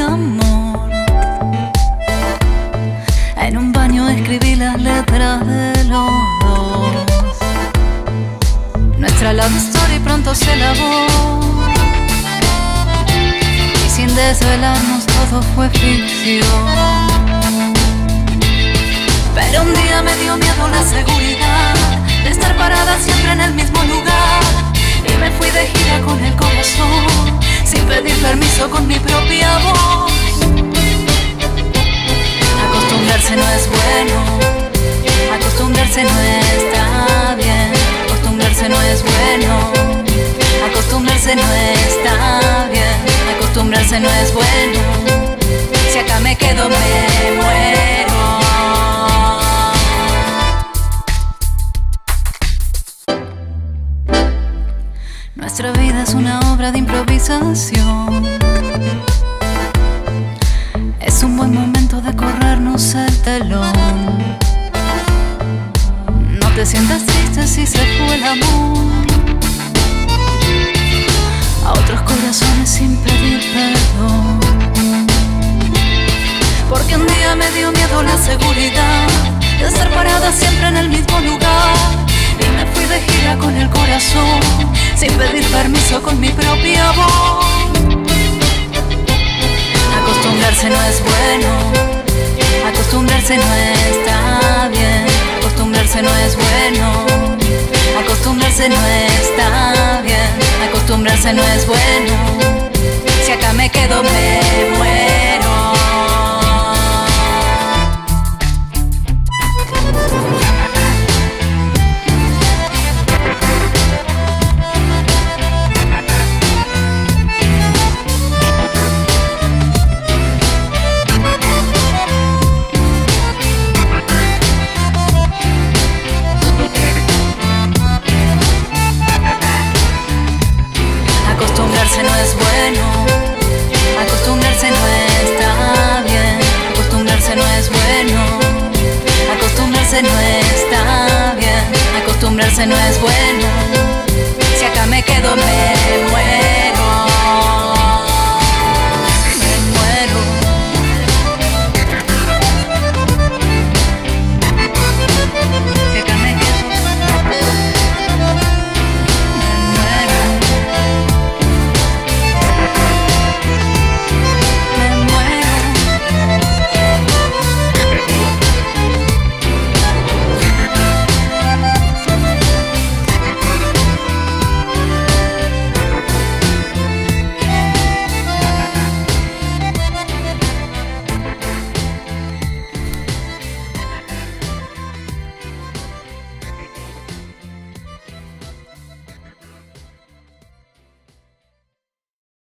amor. En un baño escribí las letras de los dos. Nuestra love story pronto se lavó. Y sin desvelarnos todo fue ficción. Pero un día me dio miedo la seguridad de estar parada siempre en el mismo acostumbrarse no está bien, acostumbrarse no es bueno. Si acá me quedo me muero. Nuestra vida es una obra de improvisación. Es un buen momento de corrernos el telón. No te sientas triste si se fue el amor. Porque un día me dio miedo la seguridad de estar parada siempre en el mismo lugar. Y me fui de gira con el corazón, sin pedir permiso con mi propia voz. Acostumbrarse no es bueno, acostumbrarse no está bien, acostumbrarse no es bueno, acostumbrarse no está bien, acostumbrarse no es bueno. Si acá me quedo me muero. quedarse no es bueno. Si acá me quedo, me muero.